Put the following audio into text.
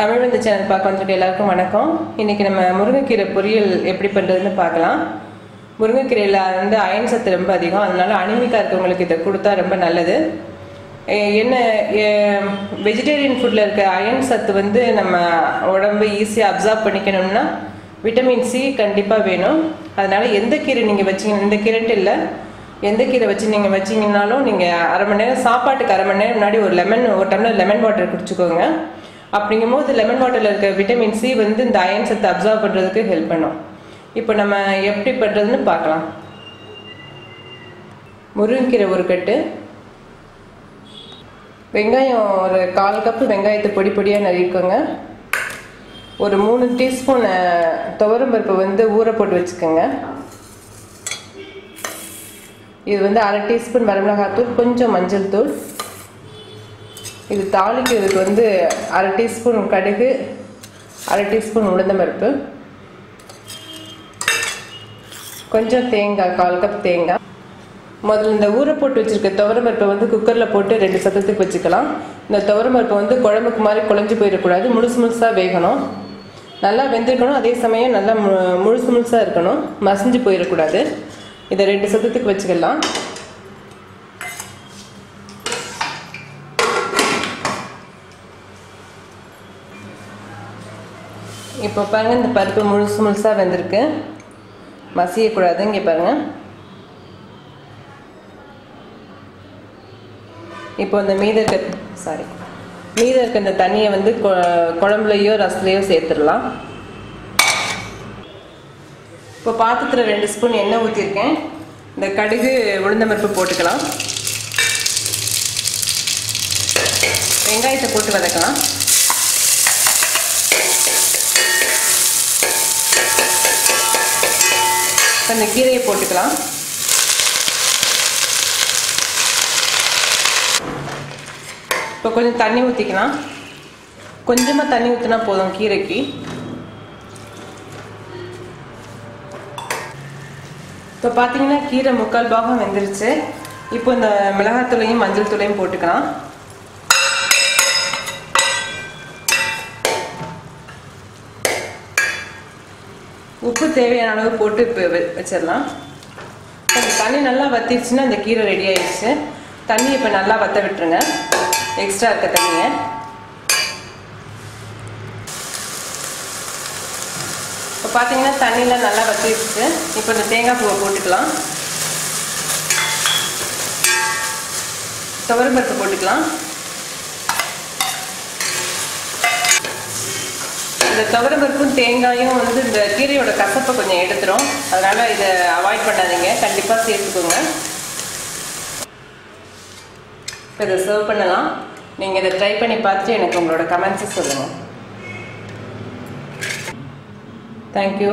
தமிழ் வந்து சேனல் பார்க்க வந்துட்டு எல்லாருக்கும் வணக்கம். இன்றைக்கி நம்ம முருங்கைக்கீரை பொரியல் எப்படி பண்ணுறதுன்னு பார்க்கலாம். முருங்கைக்கீரையில் வந்து அயன் சத்து ரொம்ப அதிகம். அதனால அனிமிக்காக இருக்கவங்களுக்கு இதை கொடுத்தா ரொம்ப நல்லது. என்ன வெஜிடேரியன் ஃபுட்டில் இருக்க அயன் சத்து வந்து நம்ம உடம்பு ஈஸியாக அப்சார்ப் பண்ணிக்கணும்னா விட்டமின் சி கண்டிப்பாக வேணும். அதனால் எந்த கீரை நீங்கள் வச்சீங்க இந்த கீரைன்ட்டு இல்லை. எந்த கீரை வச்சு நீங்கள் வச்சீங்கன்னாலும் நீங்கள் அரை மணி நேரம் சாப்பாட்டுக்கு அரை மணி நேரம் முன்னாடி ஒரு லெமன் ஒரு டம்ளர் லெமன் வாட்டர் குடிச்சுக்கோங்க. அப்படிங்கும்போது லெமன் வாட்டரில் இருக்க விட்டமின் சி வந்து இந்த அயன் சத்து அப்சர்வ் பண்ணுறதுக்கு ஹெல்ப் பண்ணும். இப்போ நம்ம எப்படி பண்ணுறதுன்னு பார்க்கலாம். முருங்கைக்கீரை ஒரு கட்டு. வெங்காயம் ஒரு கால் கப்பு வெங்காயத்தை பொடி பொடியாக நறுக்கோங்க ஒரு மூணு டீஸ்பூன் துவரம் பருப்பு வந்து ஊற போட்டு வச்சுக்கோங்க. இது வந்து அரை டீஸ்பூன் வரமிளகாத்தூள் கொஞ்சம் மஞ்சள் தூள். இது தாளிக்கிறதுக்கு வந்து அரை டீஸ்பூன் கடுகு அரை டீஸ்பூன் உளுந்தம்பருப்பு கொஞ்சம் தேங்காய் கால் கப் தேங்காய். முதல்ல இந்த ஊற போட்டு வச்சுருக்க துவரம்பருப்பை வந்து குக்கரில் போட்டு ரெண்டு சத்தத்துக்கு வச்சுக்கலாம். இந்த துவரம்பருப்பை வந்து குழம்புக்கு மாதிரி குழஞ்சு போயிடக்கூடாது முழுசு முழுசாக வேகணும். நல்லா வெந்திருக்கணும் அதே சமயம் நல்லா மு முழுசு முழுசாக இருக்கணும் மசிஞ்சு போயிடக்கூடாது. இதை ரெண்டு சத்தத்துக்கு வச்சுக்கலாம். இப்போ பாருங்க இந்த பருப்பு முழுசு முழுசாக வெந்திருக்கு. மசியக்கூடாது இங்கே பாருங்க. இப்போ இந்த மீத இருக்க சாரி மீத இருக்க இந்த தண்ணியை வந்து கொ- குழம்புலையோ ரசத்துலையோ சேர்த்துடலாம். இப்போ பாத்திரத்தில் ரெண்டு ஸ்பூன் எண்ணெய் ஊற்றிருக்கேன் இந்த கடுகு உளுந்தம்பருப்பு போட்டுக்கலாம். வெங்காயத்தை போட்டு வதக்கலாம். இப்போ இந்த கீரையை போட்டுக்கலாம். இப்போ கொஞ்சம் தண்ணி ஊற்றிக்கலாம் கொஞ்சமாக தண்ணி ஊற்றினா போதும் கீரைக்கு. இப்போ பார்த்தீங்கன்னா கீரை முக்கால் பாகம் வெந்துருச்சு. இப்போ இந்த மிளகாத்தூளையும் மஞ்சள் தூளையும் போட்டுக்கலாம். உப்பு தேவையான அளவு போட்டு இப்போ வச்சிடலாம். இந்த தண்ணி நல்லா வத்திடுச்சுன்னா அந்த கீரை ரெடி ஆயிடுச்சு. தண்ணி இப்போ நல்லா வத்த விட்டுருங்க. எக்ஸ்ட்ரா இருக்க தண்ணியை. இப்போ பார்த்தீங்கன்னா தண்ணியெலாம் நல்லா வத்திடுச்சு இப்போ இந்த தேங்காய் பூவை போட்டுக்கலாம். துவரம்பருப்பு போட்டுக்கலாம். இந்த துவரம்பருப்பும் தேங்காயும் வந்து இந்த கீரையோட கசப்பை கொஞ்சம் எடுத்துரும். அதனால இதை அவாய்ட் பண்ணாதீங்க. கண்டிப்பாக சேர்த்துக்கோங்க. இப்போ இதை சர்வ் பண்ணலாம். நீங்கள் இதை ட்ரை பண்ணி பார்த்துட்டு எனக்கு உங்களோட கமெண்ட்ஸை சொல்லுங்கள் தேங்க்யூ